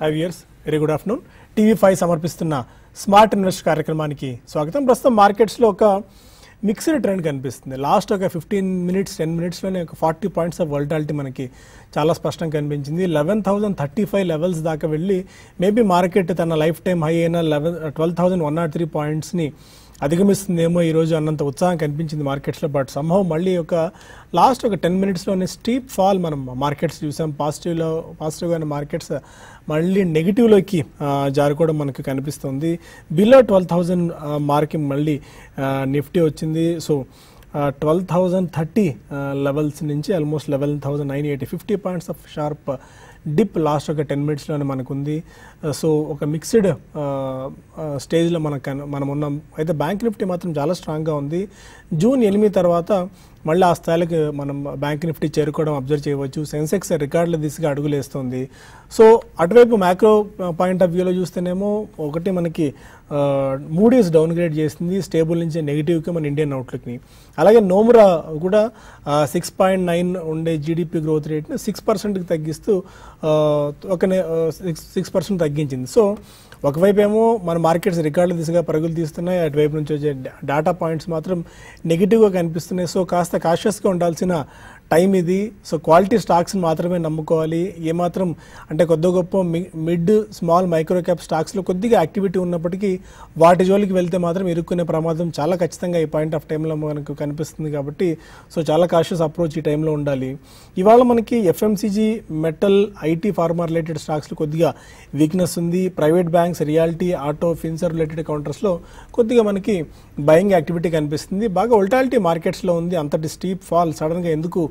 Hi years very good afternoon TV five సమర్పిస్తున్న smart invest కార్యక్రమానికి స్వాగతం. ప్రస్తుతం మార్కెట్స్లో ఒక మిక్స్డ్ ట్రెండ్ కనిపిస్తుంది. లాస్ట్ ఒక ఫిఫ్టీన్ మినిట్స్ టెన్ మినిట్స్లోనే ఒక ఫార్టీ పాయింట్స్ ఆఫ్ వల్టాలిటీ మనకి చాలా స్పష్టంగా కనిపించింది. Eleven thousand thirty five levels దాకా వెళ్ళి మేబీ మార్కెట్ తన లైఫ్ టైం హై అయిన eleven twelve thousand one naught three పాయింట్స్ని అధిగమిస్తుందేమో ఈరోజు అన్నంత ఉత్సాహం కనిపించింది మార్కెట్స్లో బట్ సంభవం మళ్ళీ ఒక లాస్ట్ ఒక టెన్ మినిట్స్లోనే స్టీప్ ఫాల్ మనం మార్కెట్స్ చూసాం. పాజిటివ్లో పాజిటివ్గానే మార్కెట్స్ మళ్ళీ నెగిటివ్లోకి జారుకోవడం మనకు కనిపిస్తుంది. బిలో ట్వెల్వ్ థౌజండ్ మార్కి మళ్ళీ నిఫ్టీ వచ్చింది. So twelve thousand thirty levels నుంచి almost eleven thousand nine eighty fifty points of sharp dip last ఒక టెన్ మినిట్స్లోనే మనకుంది. సో ఒక మిక్స్డ్ స్టేజ్లో మనకు మనం ఉన్నాం అయితే బ్యాంక్ నిఫ్టీ మాత్రం చాలా స్ట్రాంగ్గా ఉంది. జూన్ ఎనిమిది తర్వాత మళ్ళీ ఆ స్థాయికి మనం బ్యాంక్ నిఫ్టీ చేరుకోవడం అబ్జర్వ్ చేయవచ్చు. సెన్సెక్స్ రికార్డుల దిశగా అడుగులేస్తుంది. సో అటువైపు మ్యాక్రో పాయింట్ ఆఫ్ వ్యూలో చూస్తేనేమో ఒకటి మనకి మూడీస్ డౌన్ గ్రేడ్ చేసింది. స్టేబుల్ నుంచి నెగిటివ్కి మన ఇండియన్ అవుట్లుక్ని అలాగే నోమురా కూడా సిక్స్ పాయింట్ నైన్ ఉండే జీడిపి గ్రోత్ రేట్ని సిక్స్ పర్సెంట్కి తగ్గిస్తూ ఒక సిక్స్ సిక్స్ పర్సెంట్ తగ్గించింది. సో ఒకవైపు ఏమో మన మార్కెట్స్ రికార్డుల దిశగా పరుగులు తీస్తున్నాయి. అటువైపు నుంచి వచ్చే డేటా పాయింట్స్ మాత్రం నెగిటివ్గా కనిపిస్తున్నాయి. సో కాస్త కాషియస్గా ఉండాల్సిన టైం ఇది. సో క్వాలిటీ స్టాక్స్ని మాత్రమే నమ్ముకోవాలి. ఏమాత్రం అంటే కొద్ది గొప్ప మి- మిడ్ స్మాల్ మైక్రో క్యాప్ స్టాక్స్లో కొద్దిగా యాక్టివిటీ ఉన్నప్పటికీ వాటి జోలికి వెళ్తే మాత్రం ఇరుక్కునే ప్రమాదం చాలా ఖచ్చితంగా ఈ పాయింట్ ఆఫ్ టైంలో మనకు కనిపిస్తుంది కాబట్టి సో చాలా కాషియస్ అప్రోచ్ ఈ టైంలో ఉండాలి. ఇవాళ మనకి FMCG metal IT pharma related స్టాక్స్లో కొద్దిగా వీక్నెస్ ఉంది. Private banks realty auto finserv related కౌంటర్స్లో కొద్దిగా మనకి బయింగ్ యాక్టివిటీ కనిపిస్తుంది. బాగా ఒల్టాలిటీ మార్కెట్స్లో ఉంది. అంతటి స్టీప్ ఫాల్ సడన్గా ఎందుకు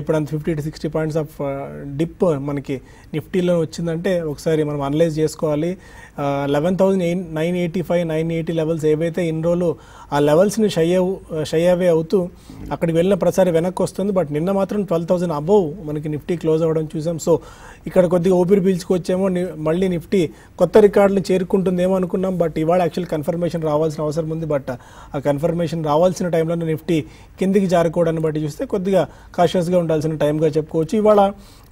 ఇప్పుడు అంత fifty to sixty points of dip మనకి నిఫ్టీలో వచ్చిందంటే ఒకసారి మనం అనలైజ్ చేసుకోవాలి. Eleven thousand eight nine eighty five nine eighty levels ఏవైతే ఇన్ని రోజులు ఆ లెవెల్స్ని షై అవ్ షై అవే అవుతూ అక్కడికి వెళ్ళిన ప్రసారి వెనక్కి వస్తుంది. బట్ నిన్న మాత్రం ట్వెల్వ్ థౌసండ్ అబోవ్ మనకి నిఫ్టీ క్లోజ్ అవ్వడం చూసాం. సో ఇక్కడ కొద్దిగా ఊపిరి పీల్చుకొచ్చేమో మళ్ళీ నిఫ్టీ కొత్త రికార్డులు చేరుకుంటుందేమో అనుకున్నాం. బట్ ఇవాళ యాక్చువల్ కన్ఫర్మేషన్ రావాల్సిన అవసరం ఉంది. బట్ ఆ కన్ఫర్మేషన్ రావాల్సిన టైంలో నిఫ్టీ కిందికి జారుకోవడాన్ని బట్టి చూస్తే కొద్దిగా కాషియస్గా ఉండాల్సిన టైంగా చెప్పుకోవచ్చు. ఇవాళ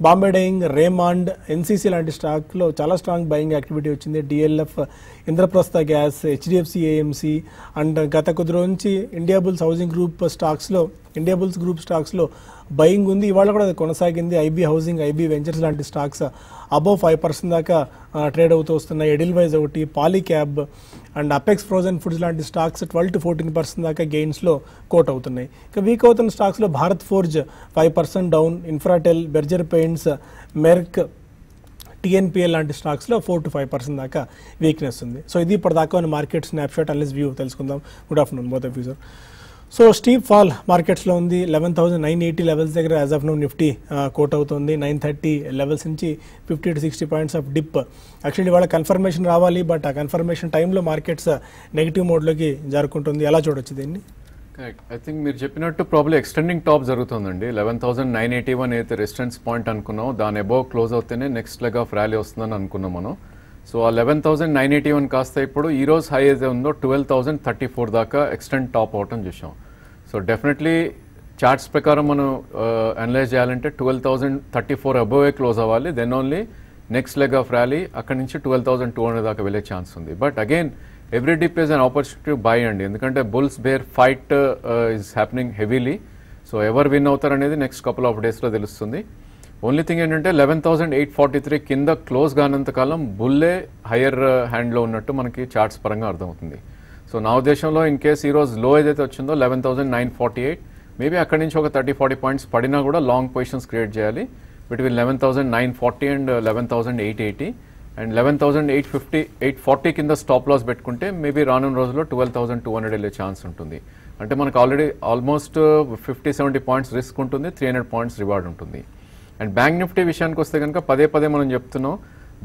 బాంబే డైయింగ్ రేమాండ్ ఎన్సీసీ లాంటి స్టాక్లో చాలా స్ట్రాంగ్ బయింగ్ యాక్టివిటీ వచ్చింది. DLF Indraprastha Gas HDFC AMC and గత కొద్ది రోజు నుంచి ఇండియా బుల్స్ హౌసింగ్ గ్రూప్ స్టాక్స్లో ఇండియా బుల్స్ గ్రూప్ స్టాక్స్లో బయింగ్ ఉంది. ఇవాళ కూడా అది కొనసాగింది. ఐబీ హౌసింగ్ ఐబీ వెంచర్స్ లాంటి స్టాక్స్ అబౌవ్ ఫైవ్ పర్సెంట్ దాకా ట్రేడ్ అవుతూ వస్తున్నాయి. ఎడిల్ వైజ్ ఒకటి Polycab and Apex Frozen Foods లాంటి stocks twelve to fourteen percent దాకా గెయిన్స్లో కోట్ అవుతున్నాయి. ఇక వీక్ అవుతున్న స్టాక్స్లో Bharat Forge five percent down Infratel Berger Paints Merck TNPL లాంటి స్టాక్స్లో ఫోర్ టు ఫైవ్ పర్సెంట్ దాకా వీక్నెస్ ఉంది. సో ఇది ఇప్పటిదాకా మార్కెట్ స్నాప్షాట్ అన్లెస్ వ్యూ తెలుసుకుందాం. Good afternoon both of so steep fall మార్కెట్స్లో ఉంది. Eleven thousand nine eighty levels దగ్గర as of now Nifty quote అవుతుంది. నైన్ థర్టీ లెవెల్స్ నుంచి fifty to sixty points of dip. Actually వాళ్ళ confirmation రావాలి but ఆ confirmation టైంలో మార్కెట్స్ నెగిటివ్ మోడ్లోకి జరుపుకుంటుంది ఎలా చూడొచ్చు దీన్ని? కరెక్ట్ ఐ థింక్ మీరు చెప్పినట్టు ప్రాబ్లీ ఎక్స్టెండింగ్ టాప్ జరుగుతుందండి. Eleven thousand nine eighty one అయితే రెసిస్టెన్స్ పాయింట్ అనుకున్నాం. దాని అబౌవ్ క్లోజ్ అవుతేనే నెక్స్ట్ లెగ్ ఆఫ్ ర్యాలీ వస్తుందని అనుకున్నాం మనం. సో ఆ eleven thousand nine eighty one కాస్త ఇప్పుడు ఈ రోజు హై అయితే ఉందో ట్వెల్వ్ థౌసండ్ థర్టీ ఫోర్ దాకా ఎక్స్టెండ్ టాప్ అవటం చూసాం సో డెఫినెట్లీ చార్ట్స్ ప్రకారం మనం అనలైజ్ చేయాలంటే twelve thousand thirty four above close అవ్వాలి then only next leg of rally అక్కడ నుంచి ట్వెల్వ్ థౌసండ్ టూ హండ్రెడ్ దాకా వెళ్ళే ఛాన్స్ ఉంది. But again every dip is an opportunity buy అండి ఎందుకంటే bulls bear fight is happening heavily so ఎవరు win అవుతారు అనేది నెక్స్ట్ కపుల్ ఆఫ్ డేస్లో తెలుస్తుంది. ఓన్లీ థింగ్ ఏంటంటే eleven thousand eight forty three కింద క్లోజ్ కానంత కాలం బుల్లే హయ్యర్ హ్యాండ్లో ఉన్నట్టు మనకి చార్ట్స్ పరంగా అర్థమవుతుంది. సో నా ఉద్దేశంలో ఇన్ కేస్ ఈరోజు లో ఏదైతే వచ్చిందో eleven thousand nine forty eight maybe అక్కడి నుంచి ఒక థర్టీ ఫార్టీ పాయింట్స్ పడినా కూడా లాంగ్ పొజిషన్స్ క్రియేట్ చేయాలి. Between eleven thousand nine forty and eleven thousand eight eighty and eleven thousand eight fifty eight forty కింద స్టాప్ లాస్ పెట్టుకుంటే maybe రానున్న రోజుల్లో ట్వెల్వ్ థౌసండ్ టూ హండ్రెడ్ వెళ్ళే ఛాన్స్ ఉంటుంది. అంటే మనకు already almost fifty seventy points risk ఉంటుంది three hundred points reward ఉంటుంది. అండ్ బ్యాంక్ నిఫ్టీ విషయానికి వస్తే కనుక పదే పదే మనం చెప్తున్నాం.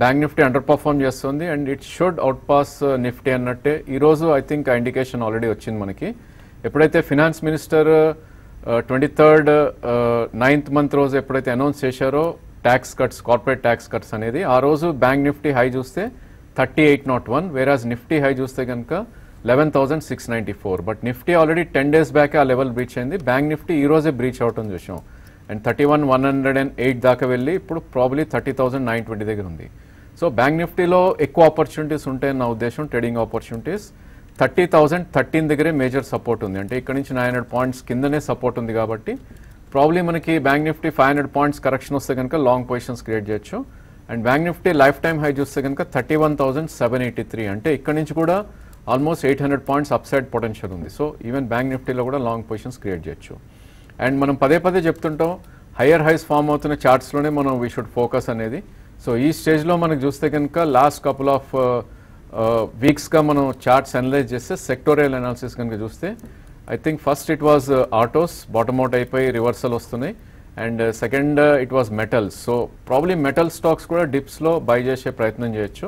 బ్యాంక్ నిఫ్టీ అండర్ పర్ఫార్మ్ చేస్తుంది and it should outpace Nifty అన్నట్టే. ఈ రోజు ఐ థింక్ ఆ ఇండికేషన్ ఆల్రెడీ వచ్చింది మనకి. ఎప్పుడైతే finance minister twenty third ninth month రోజు ఎప్పుడైతే అనౌన్స్ చేశారో tax cuts corporate tax cuts అనేది ఆ రోజు బ్యాంక్ నిఫ్టీ హై చూస్తే thirty eight naught one whereas Nifty high చూస్తే కనుక eleven thousand six ninety four but Nifty already ten days back ఆ లెవెల్ బ్రీచ్ అయింది. బ్యాంక్ నిఫ్టీ ఈ రోజే బ్రీచ్ అవటం చూసాం. And thirty one one hundred and eight దాకా వెళ్ళి ఇప్పుడు probably thirty thousand nine twenty దగ్గర ఉంది. సో బ్యాంక్ నిఫ్టీలో ఎక్కువ ఆపర్చునిటీస్ ఉంటాయని నా ఉద్దేశం trading opportunities thirty thousand thirteen దగ్గరే మేజర్ సపోర్ట్ ఉంది. అంటే ఇక్కడ నుంచి నైన్ హండ్రెడ్ పాయింట్స్ కిందనే సపోర్ట్ ఉంది కాబట్టి ప్రాబ్లీ మనకి bank Nifty five hundred points correction వస్తే కనుక లాంగ్ పొజిషన్స్ క్రియేట్ చేయొచ్చు. And bank Nifty life time high చూస్తే కనుక thirty one thousand seven eighty three. అంటే ఇక్కడ నుంచి కూడా almost eight hundred points upside potential ఉంది. సో ఈవెన్ బ్యాంక్ నిఫ్టీలో కూడా లాంగ్ పొజిషన్స్ క్రియేట్ చేయొచ్చు. అండ్ మనం పదే పదే చెప్తుంటాం హయ్యర్ హైస్ ఫామ్ అవుతున్న చార్ట్స్లోనే మనం వీ షుడ్ ఫోకస్ అనేది. సో ఈ స్టేజ్లో మనకు చూస్తే కనుక లాస్ట్ కపుల్ ఆఫ్ వీక్స్గా మనం చార్ట్స్ అనలైజ్ చేస్తే సెక్టోరియల్ అనాలిసిస్ కనుక చూస్తే I think first it was autos bottom out అయిపోయి రివర్సల్ వస్తున్నాయి. And second it was metals so probably metal stocks కూడా డిప్స్లో బై చేసే ప్రయత్నం చేయొచ్చు.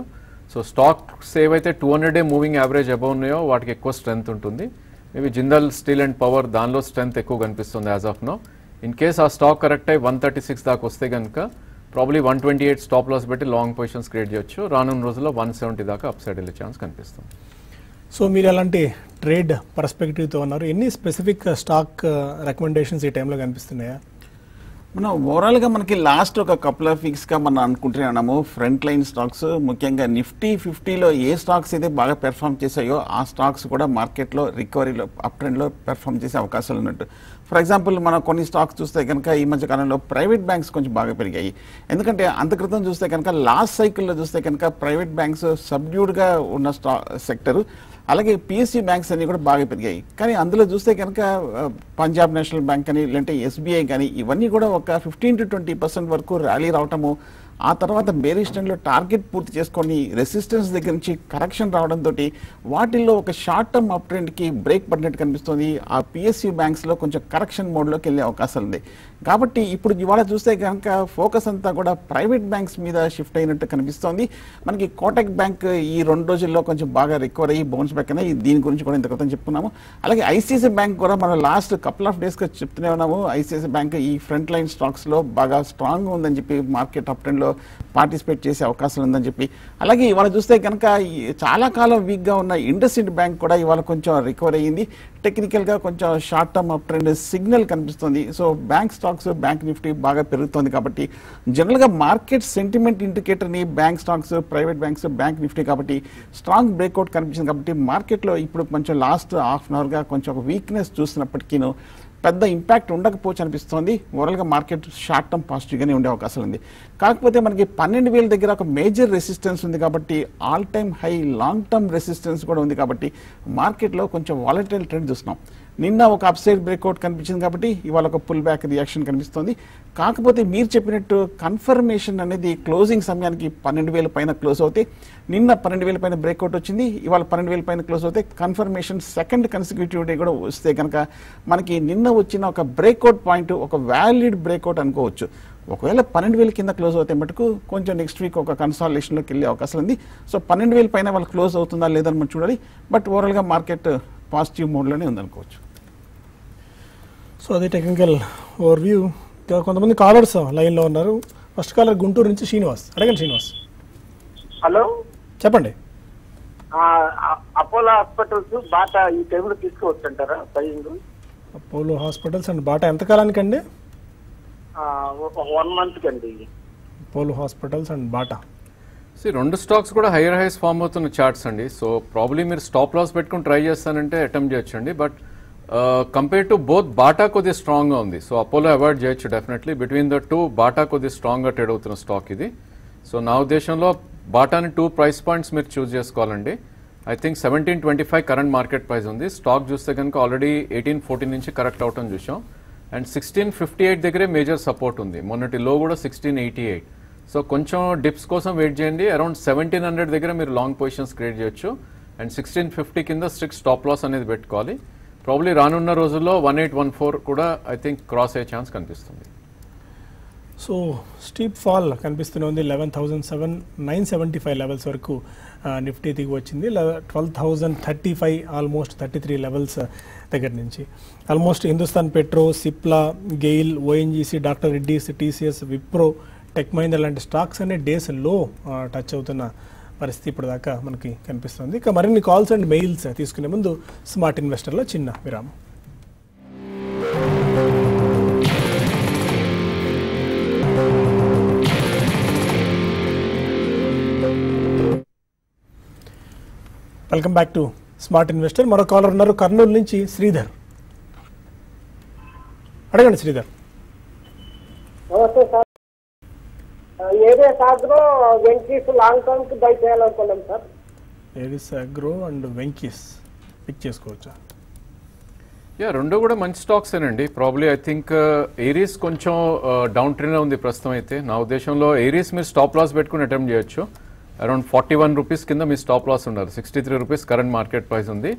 సో స్టాక్స్ ఏవైతే two hundred day moving average above ఉన్నాయో వాటికి ఎక్కువ స్ట్రెంత్ ఉంటుంది. Maybe Jindal steel and power దానిలో స్ట్రెంత్ ఎక్కువ కనిపిస్తుంది as of now in case ఆ స్టాక్ కరెక్ట్ అయ్యి వన్ థర్టీ సిక్స్ దాకా వస్తే కనుక probably one twenty eight stop loss పెట్టి లాంగ్ పొజిషన్స్ క్రియేట్ చేయొచ్చు. రానున్న రోజుల్లో వన్ సెవెంటీ దాకా అప్ సైడ్ వెళ్ళే ఛాన్స్ కనిపిస్తుంది. సో మీరు ఎలాంటి ట్రేడ్ పర్స్పెక్టివ్తో ఉన్నారు. ఎన్ని స్పెసిఫిక్ స్టాక్ రికమెండేషన్స్ ఈ టైంలో కనిపిస్తున్నాయా? మనం ఓవరాల్గా మనకి లాస్ట్ ఒక కపుల్ ఆఫ్ వీక్స్గా మనం అనుకుంటున్నాము ఫ్రంట్ లైన్ స్టాక్స్ ముఖ్యంగా నిఫ్టీ ఫిఫ్టీలో ఏ స్టాక్స్ అయితే బాగా పెర్ఫామ్ చేశాయో ఆ స్టాక్స్ కూడా మార్కెట్లో రికవరీలో అప్ ట్రెండ్లో పెర్ఫామ్ చేసే అవకాశాలు ఉన్నట్టు. ఫర్ ఎగ్జాంపుల్ మనం కొన్ని స్టాక్స్ చూస్తే కనుక ఈ మధ్య కాలంలో ప్రైవేట్ బ్యాంక్స్ కొంచెం బాగా పెరిగాయి. ఎందుకంటే అంత క్రితం చూస్తే కనుక లాస్ట్ సైకిల్లో చూస్తే కనుక ప్రైవేట్ బ్యాంక్స్ సబ్డ్యూడ్గా ఉన్న స్టా సెక్టరు అలాగే పిఎస్సి బ్యాంక్స్ అన్ని కూడా బాగా పెరిగాయి. కానీ అందులో చూస్తే కనుక పంజాబ్ నేషనల్ బ్యాంక్ అని లేదంటే ఎస్బీఐ కానీ ఇవన్నీ కూడా ఒక ఫిఫ్టీన్ టు ట్వంటీ పర్సెంట్ వరకు ర్యాలీ రావటము ఆ తర్వాత బేరిష్ ట్రెండ్లో టార్గెట్ పూర్తి చేసుకొని రెసిస్టెన్స్ దగ్గర నుంచి కరెక్షన్ రావడంతో వాటిల్లో ఒక షార్ట్ టర్మ్ అప్ ట్రెండ్కి బ్రేక్ పడినట్టు కనిపిస్తుంది. ఆ పిఎస్యూ బ్యాంక్స్లో కొంచెం కరెక్షన్ మోడ్లోకి వెళ్ళే అవకాశం ఉంది. కాబట్టి ఇప్పుడు ఇవాళ చూస్తే కనుక ఫోకస్ అంతా కూడా ప్రైవేట్ బ్యాంక్స్ మీద షిఫ్ట్ అయినట్టు కనిపిస్తోంది. మనకి కోటక్ బ్యాంక్ ఈ రెండు రోజుల్లో కొంచెం బాగా రికవర్ అయ్యి బౌన్స్ బ్యాక్ అయినాయి. దీని గురించి కూడా ఇంత క్రితం చెప్పుకున్నాము. అలాగే ఐసీఐసీ బ్యాంక్ కూడా మనం లాస్ట్ కపుల్ ఆఫ్ డేస్గా చెప్తూనే ఉన్నాము. ఐసీఐసీ బ్యాంక్ ఈ ఫ్రంట్ లైన్ స్టాక్స్లో బాగా స్ట్రాంగ్ ఉందని చెప్పి మార్కెట్ అప్ ట్రెండ్లో పార్టిసిపేట్ చేసే అవకాశం ఉందని చెప్పి. అలాగే ఇవాళ చూస్తే కనుక చాలా కాలం వీక్గా ఉన్న ఇండస్ఇండ్ బ్యాంక్ కూడా ఇవాళ కొంచెం రికవర్ అయ్యింది. టెక్నికల్గా కొంచెం short term up trend signal కనిపిస్తుంది. So bank stocks bank Nifty బాగా పెరుగుతుంది కాబట్టి జనరల్గా market sentiment ఇండికేటర్ని bank stocks private banks bank Nifty కాబట్టి స్ట్రాంగ్ బ్రేక్అవుట్ కనిపించింది కాబట్టి మార్కెట్లో ఇప్పుడు కొంచెం లాస్ట్ హాఫ్ అన్ అవర్గా కొంచెం ఒక వీక్నెస్ చూసినప్పటికీ పెద్ద ఇంపాక్ట్ ఉండకపోవచ్చు అనిపిస్తోంది. ఓవరాల్గా మార్కెట్ షార్ట్ టర్మ్ పాజిటివ్గానే ఉండే అవకాశం ఉంది. కాకపోతే మనకి పన్నెండు వేల దగ్గర ఒక మేజర్ రెసిస్టెన్స్ ఉంది కాబట్టి all time high long term resistance కూడా ఉంది కాబట్టి మార్కెట్లో కొంచెం వాలటైల్ ట్రెండ్ చూస్తున్నాం. నిన్న ఒక అప్సైడ్ బ్రేక్అవుట్ కనిపించింది కాబట్టి ఇవాళ ఒక పుల్ బ్యాక్ రియాక్షన్ కనిపిస్తుంది. కాకపోతే మీరు చెప్పినట్టు కన్ఫర్మేషన్ అనేది క్లోజింగ్ సమయానికి పన్నెండు వేల పైన క్లోజ్ అవుతే నిన్న పన్నెండు వేల పైన బ్రేక్అవుట్ వచ్చింది ఇవాళ పన్నెండు వేల పైన క్లోజ్ అవుతే కన్ఫర్మేషన్ సెకండ్ కన్సిక్యూటివ్ డే కూడా వస్తే కనుక మనకి నిన్న వచ్చిన ఒక బ్రేక్అవుట్ పాయింట్ ఒక వ్యాలిడ్ బ్రేక్అవుట్ అనుకోవచ్చు. ఒకవేళ పన్నెండు వేల కింద క్లోజ్ అవుతే మటుకు కొంచెం నెక్స్ట్ వీక్ ఒక కన్సాలేషన్లోకి వెళ్ళే అవకాశం ఉంది. సో పన్నెండు వేల పైన వాళ్ళు క్లోజ్ అవుతుందా లేదని మనం చూడాలి. బట్ ఓవరాల్గా మార్కెట్ పాజిటివ్ మోడ్లోనే ఉందనుకోవచ్చు. సో అది టెక్నికల్ ఓవర్ వ్యూ కొంతమంది కాలర్స్ లైన్లో ఉన్నారు. ఫస్ట్ కాలర్ గుంటూరు నుంచి శ్రీనివాస్. అడగండి శ్రీనివాస్. హలో? చెప్పండి. అపోలో హాస్పిటల్స్ బాటా ఈ టైంలో తీసుకువచ్చంటారా? Buying Apollo hospitals and Bata ఎంత కాలానికండి? ఒక వన్ మంత్ కండి. Apollo hospitals and Bata. See, రెండు స్టాక్స్ కూడా హైయర్ హైస్ ఫామ్ అవుతున్న చార్ట్స్ అండి. సో ప్రాబ్లీ మీరు స్టాప్ లాస్ పెట్టుకుని ట్రై చేస్తానంటే అటెంప్ట్ చేయొచ్చు అండి but compare to both Bata కొద్దిగా స్ట్రాంగ్గా ఉంది. సో అపోలో అవాయిడ్ చేయొచ్చు definitely between the two Bata కొద్దిగా స్ట్రాంగ్గా ట్రేడ్ అవుతున్న స్టాక్ ఇది. సో నా ఉద్దేశంలో బాటాని టూ ప్రైస్ పాయింట్స్ మీరు చూస్ చేసుకోవాలండి. I think seventeen twenty five current market price ఉంది. స్టాక్ చూస్తే కనుక ఆల్రెడీ ఎయిటీన్ ఫోర్టీన్ నుంచి కరెక్ట్ అవటం చూసాం అండ్ సిక్స్టీన్ ఫిఫ్టీ ఎయిట్ దగ్గరే మేజర్ సపోర్ట్ ఉంది. మొన్నటి లో కూడా సిక్స్టీన్ ఎయిటీ ఎయిట్ సో కొంచెం డిప్స్ కోసం వెయిట్ చేయండి. అరౌండ్ సెవెంటీన్ హండ్రెడ్ దగ్గర మీరు లాంగ్ పొజిషన్స్ క్రియేట్ చేయొచ్చు. అండ్ సిక్స్టీన్ ఫిఫ్టీ కింద స్ట్రిక్ట్ స్టాప్ లాస్ అనేది పెట్టుకోవాలి. ప్రాబ్లీ రానున్న రోజుల్లో వన్ ఎయిట్ వన్ ఫోర్ కూడా ఐ థింక్ క్రాస్ అయ్యే ఛాన్స్ కనిపిస్తుంది. సో స్టీప్ ఫాల్ కనిపిస్తూనే ఉంది. Eleven thousand seven nine seventy five levels వరకు నిఫ్టీ దిగి వచ్చింది. Twelve thousand thirty five almost thirty three levels దగ్గర నుంచి. Almost Hindustan petro Cipla GAIL ONGC doctor Reddy's TCS Wipro tech Mahindra లాంటి stocks అనే డేస్లో టచ్ అవుతున్న పరిస్థితి ఇప్పటిదాకా మనకి కనిపిస్తుంది. ఇక మరిన్ని కాల్స్ అండ్ మెయిల్స్ తీసుకునే ముందు స్మార్ట్ ఇన్వెస్టర్లో చిన్న విరామం. Welcome back to smart investor. మరో కాలర్ ఉన్నారు కర్నూలు నుంచి శ్రీధర్. అడగండి శ్రీధర్. నమస్తే సార్ ఏరియా సాగ్రో వెంకీస్ లాంగ్ టర్మ్కి buy చేయాలనుకున్నాం sir. Aries Agro and Venky's pick చేసుకోవచ్చా? యా రెండు కూడా మంచి స్టాక్స్ ఏనండి. ప్రాబ్లీ ఐ థింక్ ఏరీస్ కొంచెం డౌన్ ట్రెండ్ ఉంది ప్రస్తుతం అయితే. నా ఉద్దేశంలో ఏరీస్ మీరు స్టాప్ లాస్ పెట్టుకుని అటెంప్ట్ చేయొచ్చు. అరౌండ్ ఫార్టీ వన్ రూపీస్ కింద మీ స్టాప్ లాస్ ఉన్నారు sixty three rupees current market price ఉంది.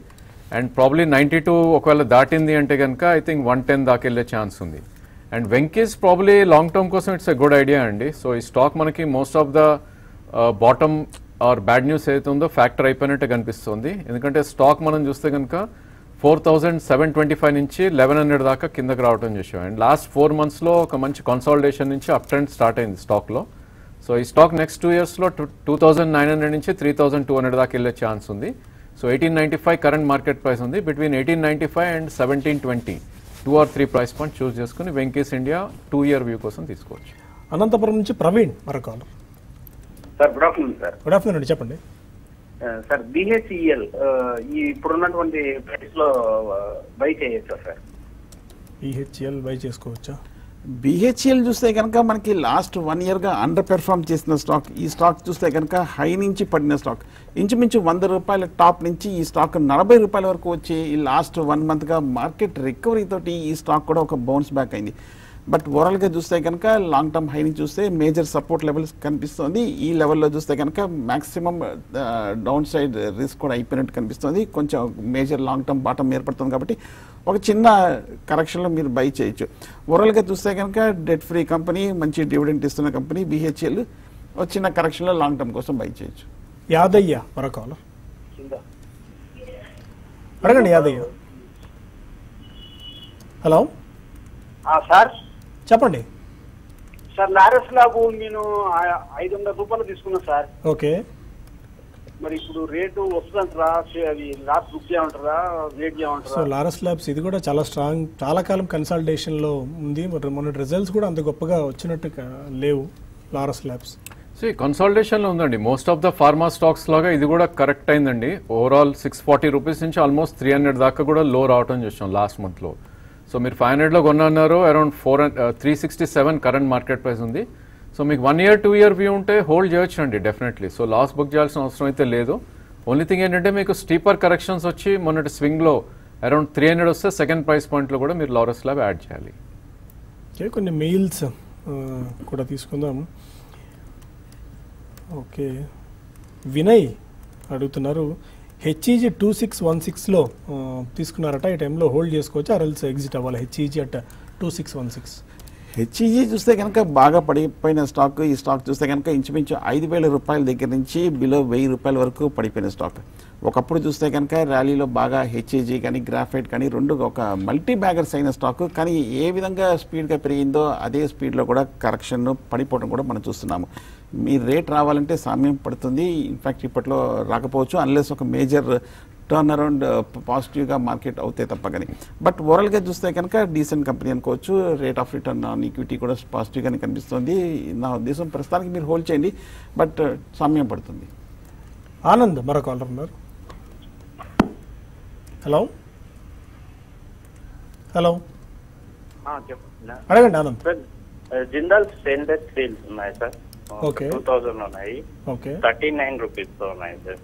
అండ్ ప్రాబ్లీ నైంటీ టూ ఒకవేళ దాటింది అంటే కనుక ఐ థింక్ వన్ టెన్ దాకా వెళ్ళే ఛాన్స్ ఉంది. And Venky's probably long term కోసం ఇట్స్ ఎ గుడ్ ఐడియా అండి. సో ఈ స్టాక్ మనకి most of the bottom or bad news ఏదైతే ఉందో ఫ్యాక్టర్ అయిపోయినట్టే కనిపిస్తుంది. ఎందుకంటే స్టాక్ మనం చూస్తే కనుక four thousand seven twenty five నుంచి లెవెన్ హండ్రెడ్ దాకా కిందకి రావడం చేసాం. అండ్ లాస్ట్ ఫోర్ మంత్స్లో ఒక మంచి కన్సాలిడేషన్ నుంచి అప్ ట్రెండ్ స్టార్ట్ అయింది స్టాక్లో సో ఈ స్టాక్ నెక్స్ట్ టూ ఇయర్స్లో two two thousand nine hundred నుంచి త్రీ థౌసండ్ టూ హండ్రెడ్ దాకా వెళ్ళే ఛాన్స్ ఉంది. So eighteen ninety five current market price ఉంది. Between eighteen ninety five and seventeen twenty two or three price point choose చేసుకుని Venky's India two year view కోసం తీసుకోవచ్చు. అనంతపురం నుంచి ప్రవీణ్ మరో caller sir good afternoon sir. Good afternoon అండి చెప్పండి. Sir BHEL ఈ ఇప్పుడున్నటువంటి ప్రైస్లో బై చేయొచ్చా సార్? ఈహెచ్ఎల్ బై చేసుకోవచ్చా? బిహెచ్ఎల్ చూస్తే కనుక మనకి లాస్ట్ వన్ ఇయర్గా అండర్ పెర్ఫామ్ చేసిన స్టాక్ ఈ స్టాక్ చూస్తే కనుక హై నుంచి పడిన స్టాక్ ఇంచుమించు వంద రూపాయల టాప్ నుంచి ఈ స్టాక్ నలభై రూపాయల వరకు వచ్చి ఈ లాస్ట్ వన్ మంత్గా మార్కెట్ రికవరీ తోటి ఈ స్టాక్ కూడా ఒక బౌన్స్ బ్యాక్ అయింది. బట్ ఓవరాల్గా చూస్తే కనుక లాంగ్ టర్మ్ హై నుంచి చూస్తే మేజర్ సపోర్ట్ లెవెల్స్ కనిపిస్తుంది. ఈ లెవెల్లో చూస్తే కనుక మాక్సిమం డౌన్ సైడ్ రిస్క్ కూడా అయిపోయినట్టు కనిపిస్తుంది. కొంచెం మేజర్ లాంగ్ టర్మ్ బాటం ఏర్పడుతుంది కాబట్టి ఒక చిన్న కరెక్షన్లో మీరు బై చేయొచ్చు. ఓవరాల్గా చూస్తే కనుక డెట్ ఫ్రీ కంపెనీ మంచి డివిడెంట్ ఇస్తున్న కంపెనీ బిహెచ్ఎల్ ఒక చిన్న కరెక్షన్లో లాంగ్ టర్మ్ కోసం బై చేయొచ్చు. యాదయ్య మరో కాలర్ అడగండి యాదయ్య. హలో? సార్? చెప్పండి. సార్ లారెస్ లాబు నేను ఐదు వందల రూపాయలు తీసుకున్నా సార్. ఓకే. మరి ఇప్పుడు రేటు వస్తుందంటారా? అది లాస్ట్ బుక్ చేయమంటారా? వెయిట్ సో చేయమంటారా లారస్ ల్యాబ్స్ ఇది కూడా చాలా స్ట్రాంగ్ చాలా కాలం కన్సల్టేషన్లో ఉంది. మరి మొన్న రిజల్ట్స్ కూడా అంత గొప్పగా వచ్చినట్టు లేవు లారస్ ల్యాబ్స్ సో ఈ కన్సాలిడేషన్లో ఉందండి. Most of the pharma stocks లాగా ఇది కూడా కరెక్ట్ అయిందండి. ఓవరాల్ సిక్స్ ఫార్టీ రూపీస్ నుంచి ఆల్మోస్ట్ త్రీ హండ్రెడ్ దాకా కూడా లో రావటం చూసాం లాస్ట్ మంత్లో. సో మీరు ఫైవ్ హండ్రెడ్లో కొన్నారు around four three sixty seven current market price ఉంది. సో మీకు one year two year view ఉంటే హోల్డ్ చేయొచ్చు అండి డెఫినెట్లీ సో లాస్ బుక్ చేయాల్సిన అవసరం అయితే లేదు. ఓన్లీ థింగ్ ఏంటంటే మీకు స్టీపర్ కరెక్షన్స్ వచ్చి మొన్నటి స్వింగ్లో అరౌండ్ త్రీ హండ్రెడ్ వస్తే సెకండ్ ప్రైస్ పాయింట్లో కూడా మీరు లారస్ ల్యాబ్ యాడ్ చేయాలి. కొన్ని మెయిల్స్ uh, కూడా తీసుకుందాం. ఓకే. వినయ్ అడుగుతున్నారు హెచ్ఈజీ టూ సిక్స్ వన్ సిక్స్లో తీసుకున్నారట. ఈ టైంలో హోల్డ్ చేసుకోవచ్చు. అరల్స్ ఎగ్జిట్ అవ్వాలి. HEG at two six one six HEG చూస్తే కనుక బాగా పడిపోయిన స్టాక్. ఈ స్టాక్ చూస్తే కనుక ఇంచుమించు ఐదు వేల రూపాయల దగ్గర నుంచి బిలో వెయ్యి రూపాయల వరకు పడిపోయిన స్టాక్. ఒకప్పుడు చూస్తే కనుక ర్యాలీలో బాగా హెచ్ఈజీ కానీ గ్రాఫైట్ కానీ రెండు ఒక మల్టీ బ్యాగర్స్ అయిన స్టాక్. కానీ ఏ విధంగా స్పీడ్గా పెరిగిందో అదే స్పీడ్లో కూడా కరెక్షన్ పడిపోవడం కూడా మనం చూస్తున్నాము. మీ రేట్ రావాలంటే సమయం పడుతుంది. ఇన్ఫాక్ట్ ఇప్పట్లో రాకపోవచ్చు అన్లెస్ ఒక మేజర్ టర్న్ అరౌండ్ పాజిటివ్గా మార్కెట్ అవుతే తప్ప కానీ బట్ ఓవరాల్గా చూస్తే కనుక డీసెంట్ కంపెనీ అనుకోవచ్చు. Rate of return on equity కూడా పాజిటివ్గానే కనిపిస్తుంది. నా ఉద్దేశం ప్రస్తుతానికి మీరు హోల్డ్ చేయండి. బట్ సమయం పడుతుంది. ఆనంద్ మరో కాలర్ ఉన్నారు. హలో హలో చెప్పండి. అడగండి ఆనంద్. జిందాల్ స్టెయిన్లెస్ స్టీల్స్ ఉన్నాయి సార్. టూ థౌజండ్ ఉన్నాయి. ఓకే థర్టీ నైన్ రూపీస్తో ఉన్నాయి సార్.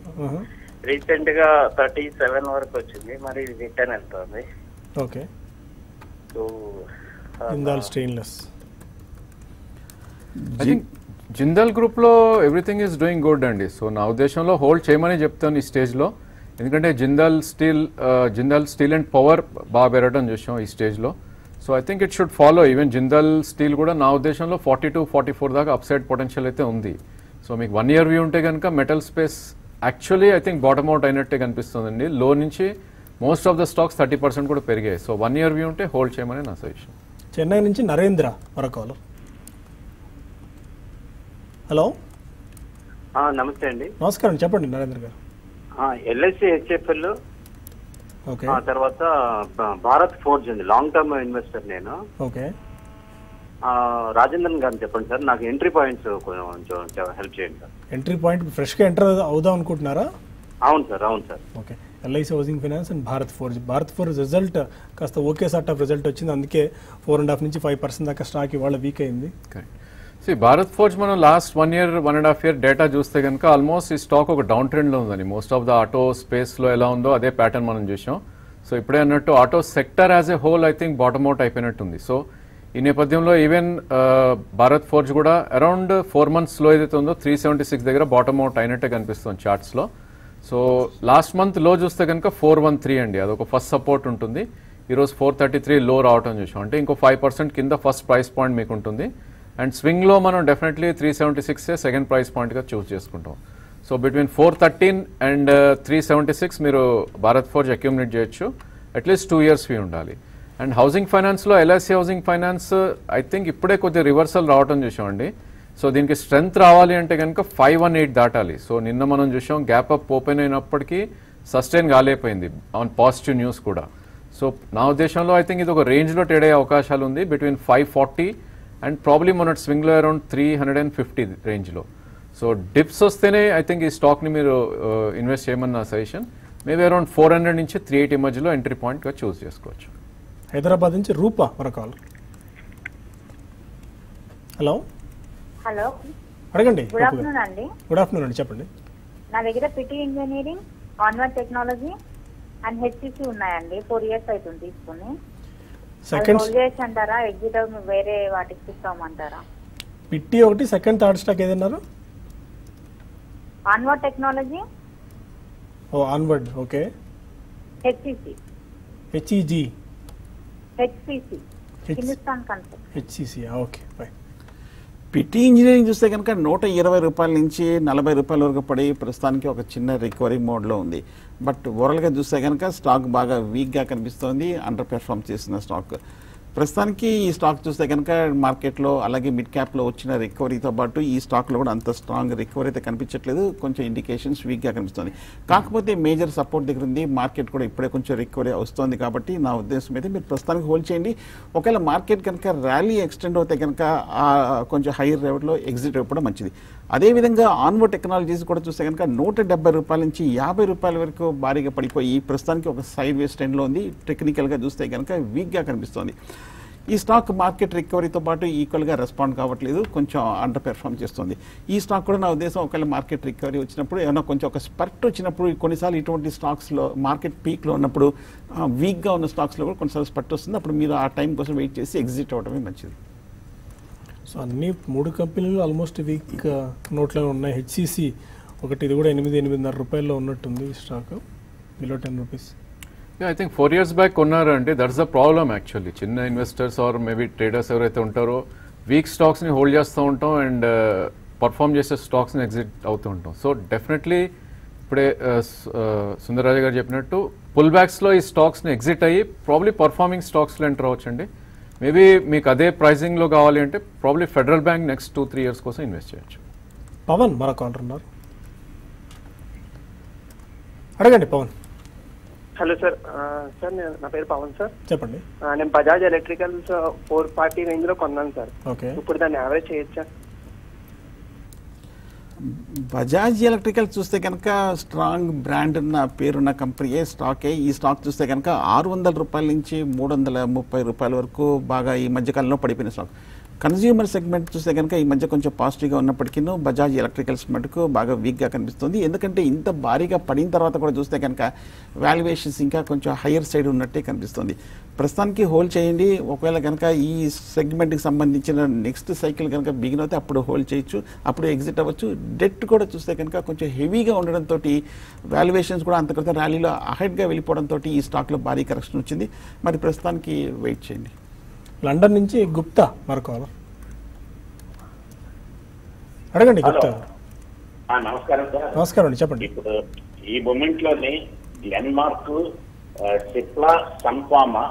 రీసెంట్గా థర్టీ సెవెన్ వరకు వచ్చింది మరి రిటర్న్ వెళ్తుంది. Okay so Jindal stainless Jindal గ్రూప్లో ఎవ్రీథింగ్ ఈస్ డూయింగ్ గుడ్ అండి. సో నా ఉద్దేశంలో హోల్డ్ చేయమని చెప్తాను ఈ స్టేజ్లో ఎందుకంటే Jindal steel Jindal steel and power బాగా పెరగడం చూసాం ఈ స్టేజ్లో so I think it should follow even Jindal steel కూడా నా ఉద్దేశంలో ఫార్టీ టు ఫార్టీ ఫోర్ దాకా అప్సైడ్ పొటెన్షియల్ అయితే ఉంది. సో మీకు వన్ ఇయర్ వ్యూ ఉంటే కనుక metal space actually I think bottom out అయినట్టే కనిపిస్తుందండి. లో నుంచి most of the stocks thirty percent కూడా పెరిగాయి. సో వన్ ఇయర్ వ్యూ ఉంటే హోల్డ్ చేయమని నా సజెషన్ చెన్నై నుంచి నరేంద్ర మరో కాలర్ హలో ఆ, నమస్తే అండి. నమస్కారం చెప్పండి నరేంద్ర గారు. ఎల్ఐసి హెచ్ఎఫ్ఎల్ ఓకే. తర్వాత భారత్ ఫోర్జ్ ఉంది. లాంగ్ టర్మ్ ఇన్వెస్టర్ నేను. ఓకే. ఆ, రాజేంద్రన్ గారిని చెప్పండి సార్. నాకు ఎంట్రీ పాయింట్స్ కొంచెం హెల్ప్ చేయండి సార్. ఎంట్రీ పాయింట్ ఫ్రెష్గా ఎంటర్ అవుదాం అనుకుంటున్నారా? అవును సార్ అవును sir. Okay. LIC housing finance and Bharat forge Bharat forge result కాస్త ఓకే సార్ట్ ఆఫ్ రిజల్ట్ వచ్చింది. అందుకే ఫోర్ అండ్ హాఫ్ నుంచి ఫైవ్ పర్సెంట్ దాకా స్టాక్ ఇవాళ వీక్ అయింది. సి భారత్ ఫోర్జ్ మనం last one year one and half year data చూస్తే కనుక ఆల్మోస్ట్ ఈ స్టాక్ ఒక డౌన్ ట్రెండ్లో ఉందని మోస్ట్ ఆఫ్ ద ఆటో స్పేస్లో ఎలా ఉందో అదే ప్యాటర్న్ మనం చూసాం. సో ఇప్పుడే అన్నట్టు auto sector as a whole I think bottom out అయిపోయినట్టుంది. సో ఈ నేపథ్యంలో ఈవెన్ భారత్ ఫోర్జ్ కూడా అరౌండ్ ఫోర్ మంత్స్లో ఏదైతే ఉందో త్రీ సెవెంటీ సిక్స్ దగ్గర బాటమ్ అవుట్ అయినట్టే కనిపిస్తుంది చార్ట్స్లో సో లాస్ట్ మంత్లో చూస్తే కనుక ఫోర్ వన్ త్రీ అండి. అదొక ఫస్ట్ సపోర్ట్ ఉంటుంది. ఈరోజు ఫోర్ థర్టీ త్రీ లో రావటం చూసాం. అంటే ఇంకో ఫైవ్ పర్సెంట్ కింద ఫస్ట్ ప్రైస్ పాయింట్ మీకు ఉంటుంది. అండ్ స్వింగ్లో మనం definitely three seventy six second price పాయింట్గా చూస్ చేసుకుంటాం. So between four thirteen and three seventy six మీరు భారత్ ఫోర్జ్ అక్యూమినేట్ చేయొచ్చు. At least two years view ఉండాలి. అండ్ హౌసింగ్ ఫైనాన్స్లో LIC housing finance I think ఇప్పుడే కొద్దిగా రివర్సల్ రావటం చూసామండి సో దీనికి స్ట్రెంగ్త్ రావాలి అంటే కనుక ఫైవ్ వన్ ఎయిట్ దాటాలి. సో నిన్న మనం చూసాం గ్యాప్ అప్ ఓపెన్ అయినప్పటికీ సస్టైన్ కాలేకపోయింది ఆన్ పాజిటివ్ న్యూస్ కూడా. సో నా ఉద్దేశంలో ఐ థింక్ ఇది ఒక రేంజ్లో ట్రేడ్ అయ్యే అవకాశాలు ఉంది. Between five forty and probably మన స్వింగ్లో around three hundred and fifty రేంజ్లో సో డిప్స్ వస్తేనే ఐ థింక్ ఈ స్టాక్ని మీరు ఇన్వెస్ట్ చేయమని నా suggestion maybe around four hundred నుంచి త్రీ ఎయిటీ మధ్యలో ఎంట్రీ పాయింట్గా చూస్ చేసుకోవచ్చు. హైదరాబాద్ నుంచి రూపా మన కాల్. హలో? హలో. అడగండి గుడ్ ఆఫ్టర్నూన్ అండి. గుడ్ ఆఫ్టర్నూన్ అండి చెప్పండి. నా దగ్గర Pitti engineering Onward technology and HCC ఉన్నాయండి. ఫోర్ ఇయర్స్ అవుతుంది తీసుకుని. సెకండ్ అంటారా? ఎగ్జిట్ వేరే వాటికి తీసుకోమంటారా పిట్టి ఒకటి సెకండ్ థర్డ్ స్టాక్ ఏదన్నారు ఆన్వర్డ్ టెక్నాలజీ? ఓ onward okay. HCC HEG. HCC H- Hindustan concept HCC okay fine PT engineering చూస్తే కనుక నూట ఇరవై రూపాయల నుంచి నలభై రూపాయల వరకు పడి ప్రస్తుతానికి ఒక చిన్న రికవరీ మోడ్లో ఉంది. బట్ ఓవరాల్గా చూస్తే కనుక స్టాక్ బాగా వీక్గా కనిపిస్తోంది. అండర్ పెర్ఫామ్ చేసిన స్టాక్ ప్రస్తుతానికి ఈ స్టాక్ చూస్తే కనుక మార్కెట్లో అలాగే మిడ్ క్యాప్లో వచ్చిన రికవరీతో పాటు ఈ స్టాక్లో కూడా అంత స్ట్రాంగ్ రికవరీ అయితే కనిపించట్లేదు. కొంచెం ఇండికేషన్స్ వీక్గా కనిపిస్తుంది. కాకపోతే మేజర్ సపోర్ట్ దగ్గర ఉంది. మార్కెట్ కూడా ఇప్పుడే కొంచెం రికవరీ వస్తుంది కాబట్టి నా ఉద్దేశం అయితే మీరు ప్రస్తుతానికి హోల్డ్ చేయండి. ఒకవేళ మార్కెట్ కనుక ర్యాలీ ఎక్స్టెండ్ అవుతే కనుక కొంచెం హైయర్ రేట్లో ఎగ్జిట్ అవ్వడం మంచిది. అదేవిధంగా ఆన్వో టెక్నాలజీస్ కూడా చూస్తే కనుక నూట డెబ్బై రూపాయల నుంచి యాభై రూపాయల వరకు భారీగా పడిపోయి ప్రస్తుతానికి ఒక సైడ్ వేస్ ట్రెండ్లో ఉంది. టెక్నికల్గా చూస్తే కనుక వీక్గా కనిపిస్తోంది. ఈ స్టాక్ మార్కెట్ రికవరీతో పాటు ఈక్వల్గా రెస్పాండ్ కావట్లేదు. కొంచెం అండర్ పెర్ఫామ్ చేస్తుంది. ఈ స్టాక్ కూడా నా ఉద్దేశం ఒకవేళ మార్కెట్ రికవరీ వచ్చినప్పుడు ఏమైనా కొంచెం ఒక స్పర్ట్ వచ్చినప్పుడు కొన్నిసార్లు ఇటువంటి స్టాక్స్లో మార్కెట్ పీక్లో ఉన్నప్పుడు వీక్గా ఉన్న స్టాక్స్లో కూడా కొన్నిసార్లు స్పర్ట్ వస్తుంది. అప్పుడు మీరు ఆ టైం కోసం వెయిట్ చేసి ఎగ్జిట్ అవ్వడమే మంచిది. సో అన్ని మూడు కంపెనీలు ఆల్మోస్ట్ వీక్ uh, నోట్లో ఉన్నాయి. హెచ్సిసి ఒకటి ఇది కూడా ఎనిమిది ఎనిమిదిన్నర రూపాయల్లో ఉన్నట్టుంది stock below ten rupees I think four years back కొన్నారంటే that's the problem actually చిన్న ఇన్వెస్టర్స్ ఆర్ మేబీ ట్రేడర్స్ ఎవరైతే ఉంటారో వీక్ స్టాక్స్ని హోల్డ్ చేస్తూ ఉంటాం అండ్ పర్ఫామ్ uh, చేసే స్టాక్స్ని ఎగ్జిట్ అవుతూ ఉంటాం. సో డెఫినెట్లీ ఇప్పుడే uh, సుందరరాజు గారు చెప్పినట్టు పుల్ బ్యాక్స్లో ఈ స్టాక్స్ని ఎగ్జిట్ అయ్యి ప్రాబ్లీ పర్ఫార్మింగ్ స్టాక్స్లో ఎంటర్ అవ్వచ్చండి. మేబీ మీకు అదే ప్రైజింగ్లో కావాలి అంటే probably federal bank next two three years కోసం ఇన్వెస్ట్ చేయొచ్చు. పవన్ మరో కాలర్ ఉన్నారు. అడగండి పవన్. హలో సార్ సార్ నేను నా పేరు పవన్ సార్. చెప్పండి. నేను బజాజ్ ఎలక్ట్రికల్స్ ఫోర్ ఫార్టీ రేంజ్లో కొన్నాను సార్. ఓకే. ఇప్పుడు దాన్ని యావరేజ్ చేయొచ్చా? బజాజ్ ఎలక్ట్రికల్ చూస్తే కనుక స్ట్రాంగ్ బ్రాండ్ ఉన్న పేరున్న కంపెనీయే స్టాకే ఈ స్టాక్ చూస్తే కనుక ఆరు వందల రూపాయల నుంచి మూడు వందల ముప్పై రూపాయల వరకు బాగా ఈ మధ్యకాలంలో పడిపోయిన స్టాక్. కన్జ్యూమర్ సెగ్మెంట్ చూస్తే కనుక ఈ మధ్య కొంచెం పాజిటివ్గా ఉన్నప్పటికీ బజాజ్ ఎలక్ట్రికల్స్ మటుకు బాగా వీక్గా కనిపిస్తుంది. ఎందుకంటే ఇంత భారీగా పడిన తర్వాత కూడా చూస్తే కనుక వాల్యుయేషన్స్ ఇంకా కొంచెం హయ్యర్ సైడ్ ఉన్నట్టే కనిపిస్తుంది. ప్రస్తుతానికి హోల్డ్ చేయండి. ఒకవేళ కనుక ఈ సెగ్మెంట్కి సంబంధించిన నెక్స్ట్ సైకిల్ కనుక బిగిన్ అవుతే అప్పుడు హోల్డ్ చేయొచ్చు. అప్పుడు ఎగ్జిట్ అవ్వచ్చు. డెట్ కూడా చూస్తే కనుక కొంచెం హెవీగా ఉండడంతో వాల్యుయేషన్స్ కూడా అంత క్రితం ర్యాలీలో అహెడ్గా వెళ్ళిపోవడంతో ఈ స్టాక్లో భారీ కరెక్షన్ వచ్చింది. మరి ప్రస్తుతానికి వెయిట్ చేయండి. లండన్ నుంచి గుప్తా మరో కాలర్ అడగండి గుప్తా. నమస్కారం సార్. నమస్కారం అండి చెప్పండి. ఈ మూమెంట్లోని గ్లెన్మార్క్ ఆ, సిప్లా సన్ఫార్మా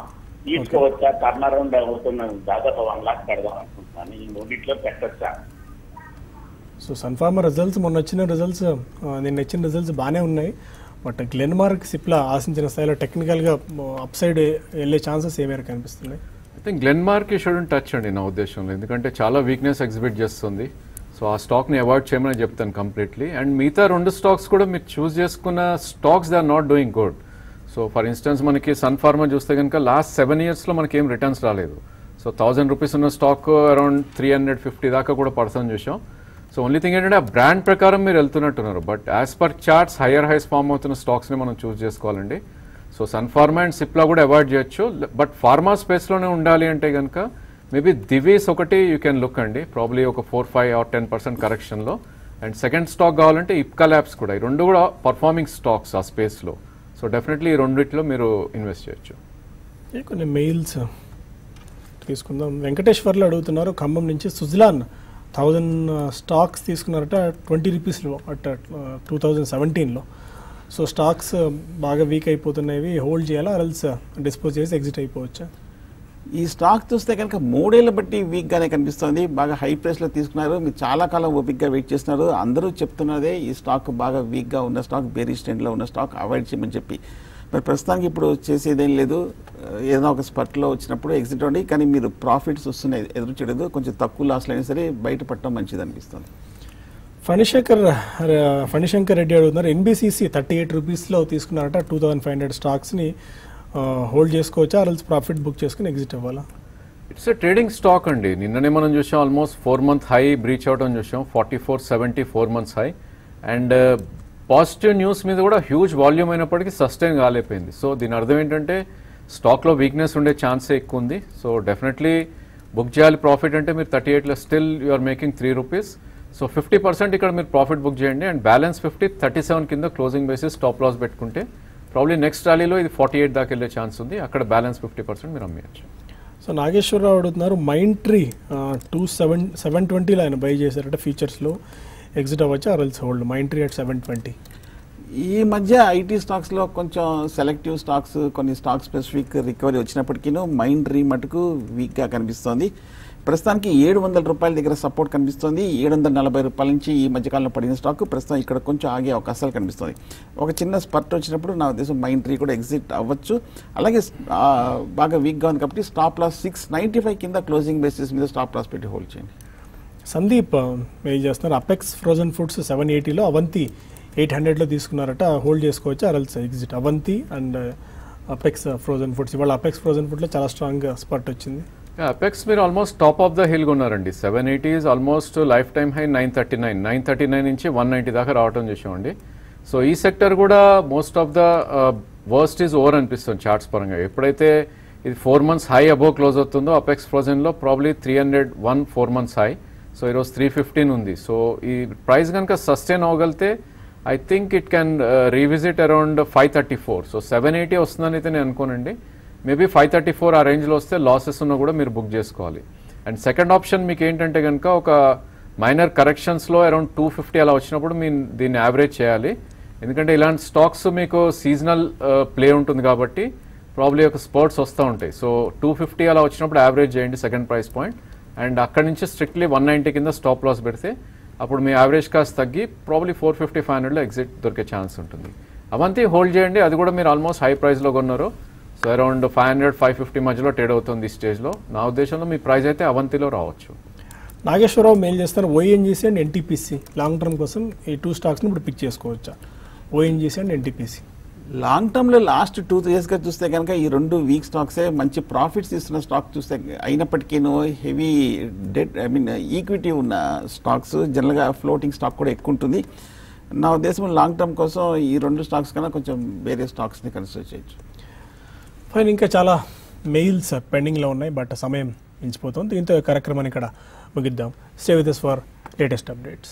తీసుకోవచ్చా టర్న్ అరౌండ్ అవుతున్న దాదాపు వన్ లాక్ పెడదాం అనుకుంటున్నాను. ఈ మూడింటిలో పెట్టచ్చా? సో సన్ఫార్మర్ రిజల్ట్స్ మొన్న వచ్చిన రిజల్ట్స్ నిన్న వచ్చిన రిజల్ట్స్ బాగానే ఉన్నాయి. బట్ గ్లెన్మార్క్ సిప్లా ఆశించిన స్థాయిలో టెక్నికల్గా అప్ సైడ్ వెళ్ళే ఛాన్సెస్ ఏ మేరకు కనిపిస్తున్నాయి. I think Glenmark shouldn't touch అండి నా ఉద్దేశంలో ఎందుకంటే చాలా వీక్నెస్ ఎగ్జిబిట్ చేస్తుంది. సో ఆ స్టాక్ని అవాయిడ్ చేయమని చెప్తాను కంప్లీట్లీ అండ్ మిగతా రెండు స్టాక్స్ కూడా మీరు చూస్ చేసుకున్న stocks they are not doing good so for instance మనకి సన్ ఫార్మా చూస్తే కనుక లాస్ట్ సెవెన్ ఇయర్స్లో మనకి ఏం రిటర్న్స్ రాలేదు. సో థౌసండ్ రూపీస్ ఉన్న stock around three hundred fifty దాకా కూడా పర్సన్ చూసాం సో ఓన్లీ థింగ్ ఏంటంటే ఆ బ్రాండ్ ప్రకారం మీరు వెళ్తున్నట్టున్నారు. But as per charts higher highs form అవుతున్న స్టాక్స్ని మనం చూస్ చేసుకోవాలండి. సో సన్ ఫార్మా అండ్ సిప్లా కూడా అవాయిడ్ చేయొచ్చు. బట్ ఫార్మా స్పేస్లోనే ఉండాలి అంటే కనుక మేబీ దివీస్ ఒకటి యూ కెన్ లుక్ అండి. ప్రాబ్లీ ఒక four five or ten percent కరెక్షన్లో. And second stock కావాలంటే ఇప్కా ల్యాబ్స్ కూడా. ఈ రెండు కూడా పర్ఫార్మింగ్ స్టాక్స్ ఆ స్పేస్లో. సో డెఫినెట్లీ ఈ రెండిట్లో మీరు ఇన్వెస్ట్ చేయొచ్చు. కొన్ని మెయిల్స్ తీసుకుందాం. వెంకటేశ్వర్లు అడుగుతున్నారు ఖమ్మం నుంచి సుజ్లాన్ థౌజండ్ స్టాక్స్ తీసుకున్నారట ట్వంటీ రూపీస్లో అట్ టూ థౌజండ్ సెవెంటీన్లో. సో స్టాక్స్ uh, బాగా వీక్ అయిపోతున్నాయి హోల్డ్ చేయాలా? అరల్స్ uh, డిస్పోజ్ చేసి ఎగ్జిట్ అయిపోవచ్చా? ఈ స్టాక్ చూస్తే కనుక మూడేళ్ళ బట్టి వీక్గానే కనిపిస్తుంది. బాగా హై ప్రైస్లో తీసుకున్నారు. మీరు చాలా కాలం ఓపిక్గా వెయిట్ చేస్తున్నారు. అందరూ చెప్తున్నదే ఈ స్టాక్ బాగా వీక్గా ఉన్న స్టాక్ బేరీ స్టెండ్లో ఉన్న స్టాక్ అవాయిడ్ చేయమని చెప్పి. మరి ప్రస్తుతానికి ఇప్పుడు చేసేదేం లేదు. Uh, ఏదైనా ఒక స్పట్లో వచ్చినప్పుడు ఎగ్జిట్ అవ్వండి. కానీ మీరు ప్రాఫిట్స్ వస్తున్నాయి. ఎదురు చేయలేదు కొంచెం తక్కువ లాస్లు అయినా సరే బయట పట్టడం మంచిది అనిపిస్తుంది ఫణిశంకర్ ఫణిశంకర్ రెడ్డి అడుగుతున్నారు ఎన్బిసిసి థర్టీ ఎయిట్ రూపీస్లో తీసుకున్నారట. టూ థౌసండ్ ఫైవ్ హండ్రెడ్ స్టాక్స్ని హోల్డ్ చేసుకోవచ్చా? అరల్స్ ప్రాఫిట్ బుక్ చేసుకుని ఎగ్జిట్ అవ్వాలా? ఇట్స్ ఎ ట్రేడింగ్ స్టాక్ అండి. నిన్ననే మనం చూసాం almost four month high breach అవడం చూసాం. Forty four seventy four months high and positive news మీద కూడా హ్యూజ్ వాల్యూమ్ అయినప్పటికీ సస్టైన్ కాలేపోయింది సో దీని అర్థం ఏంటంటే స్టాక్లో వీక్నెస్ ఉండే ఛాన్సే ఎక్కువ ఉంది. సో డెఫినెట్లీ బుక్ చేయాలి ప్రాఫిట్ అంటే మీరు థర్టీ ఎయిట్లో still you are making three rupees so fifty percent ఇక్కడ మీరు ప్రాఫిట్ బుక్ చేయండి and balance fifty thirty seven కింద క్లోజింగ్ బేసిస్ స్టాప్ లాస్ పెట్టుకుంటే ప్రాబ్లీ నెక్స్ట్ ర్యాలీలో ఇది ఫార్టీ ఎయిట్ దాకా వెళ్ళే ఛాన్స్ ఉంది. అక్కడ బ్యాలెన్స్ ఫిఫ్టీ పర్సెంట్ మీరు అమ్మేయచ్చు. సో నాగేశ్వరరావు అడుగుతున్నారు mind tree two seven seven ట్వంటీలో ఆయన బై చేశారట ఫీచర్స్లో exit అవ్వచ్చా? Or else hold Mindtree at seven twenty ఈ మధ్య ఐటీ స్టాక్స్లో కొంచెం సెలెక్టివ్ స్టాక్స్ కొన్ని స్టాక్ స్పెసిఫిక్ రికవరీ వచ్చినప్పటికీ మైండ్ రీ మటుకు వీక్గా కనిపిస్తోంది. ప్రస్తుతానికి ఏడు వందల రూపాయల దగ్గర సపోర్ట్ కనిపిస్తుంది. ఏడు వందల నలభై రూపాయల నుంచి ఈ మధ్యకాలంలో పడిన స్టాక్ ప్రస్తుతం ఇక్కడ కొంచెం ఆగే అవకాశాలు కనిపిస్తుంది. ఒక చిన్న స్పర్ట్ వచ్చినప్పుడు నా ఉద్దేశం మైండ్ ట్రీ కూడా ఎగ్జిట్ అవ్వచ్చు. అలాగే బాగా వీక్గా ఉంది కాబట్టి stop loss six ninety five కింద క్లోజింగ్ బేసిస్ మీద స్టాప్ లాస్ పెట్టి హోల్డ్ చేయండి. సందీప్ ఏం చేస్తున్నారు? అపెక్స్ ఫ్రోజన్ ఫుడ్స్ సెవెన్ ఎయిటీలో అవంతి ఎయిట్ హండ్రెడ్లో తీసుకున్నారట హోల్డ్ చేసుకోవచ్చు? Or else exit Avanti and Apex Frozen Foods ఇవాళ అపెక్స్ ఫ్రోజన్ ఫుడ్లో చాలా స్ట్రాంగ్ స్పాట్ వచ్చింది. అపెక్స్ మీరు ఆల్మోస్ట్ టాప్ ఆఫ్ ద హిల్గా ఉన్నారండి seven eighty is almost life time high nine thirty nine nine thirty nine నుంచి one ninety దాకా రావటం చూసామండి సో ఈ సెక్టర్ కూడా most of the worst is over అనిపిస్తుంది చార్ట్స్ పరంగా. ఎప్పుడైతే ఇది four months high above close అవుతుందో apex ఫ్రోజన్లో probably three hundred one four months high so ఈరోజు త్రీ ఫిఫ్టీన్ ఉంది. సో ఈ ప్రైస్ కనుక sustain అవ్వగలితే I think it can revisit around five thirty four so seven eighty వస్తుందని అయితే నేను అనుకోనండి. Maybe five thirty four ఆ రేంజ్లో వస్తే లాసెస్ ఉన్నా కూడా మీరు బుక్ చేసుకోవాలి. అండ్ సెకండ్ ఆప్షన్ మీకు ఏంటంటే కనుక ఒక మైనర్ కరెక్షన్స్లో అరౌండ్ టూ ఫిఫ్టీ అలా వచ్చినప్పుడు మీ దీన్ని యావరేజ్ చేయాలి. ఎందుకంటే ఇలాంటి స్టాక్స్ మీకు సీజనల్ ప్లే uh, ఉంటుంది కాబట్టి ప్రాబ్లీ ఒక స్పర్ట్స్ వస్తూ ఉంటాయి. సో టూ ఫిఫ్టీ అలా వచ్చినప్పుడు యావరేజ్ చేయండి సెకండ్ ప్రైస్ పాయింట్ అండ్ అక్కడి నుంచి స్ట్రిక్ట్లీ వన్ నైంటీ కింద స్టాప్ లాస్ పెడితే అప్పుడు మీ యావరేజ్ కాస్ట్ తగ్గి ప్రాబ్లీ ఫోర్ ఫిఫ్టీ ఫైవ్ హండ్రెడ్లో ఎగ్జిట్ దొరికే ఛాన్స్ ఉంటుంది. అవంతి హోల్డ్ చేయండి. అది కూడా మీరు ఆల్మోస్ట్ హై ప్రైస్లో కొన్నారు. So around five hundred five fifty మధ్యలో ట్రేడ్ అవుతుంది ఈ స్టేజ్లో నా ఉద్దేశంలో మీ ప్రైస్ అయితే అవంతిలో రావచ్చు. నాగేశ్వరరావు మెయిల్ చేస్తారు ONGC and NTPC long term కోసం ఈ టూ స్టాక్స్ని ఇప్పుడు పిక్ చేసుకోవచ్చా? ఓఎన్జీసీ అండ్ ఎన్టీపీసీ లాంగ్ టర్మ్లో లాస్ట్ టూ త్రీ ఇయర్స్గా చూస్తే కనుక ఈ రెండు వీక్ స్టాక్సే మంచి ప్రాఫిట్స్ ఇస్తున్న స్టాక్ చూస్తే అయినప్పటికీను heavy debt I mean equity ఉన్న స్టాక్స్ జనరల్గా ఫ్లోటింగ్ స్టాక్ కూడా ఎక్కువ ఉంటుంది. నా ఉద్దేశం లాంగ్ టర్మ్ కోసం ఈ రెండు స్టాక్స్ కన్నా కొంచెం వేరే స్టాక్స్ని కన్సిడర్ చేయొచ్చు. ఫైన్ ఇంకా చాలా మెయిల్స్ పెండింగ్లో ఉన్నాయి బట్ సమయం మించిపోతుంది. దీంతో కార్యక్రమాన్ని ఇక్కడ ముగిద్దాం. Stay with for latest updates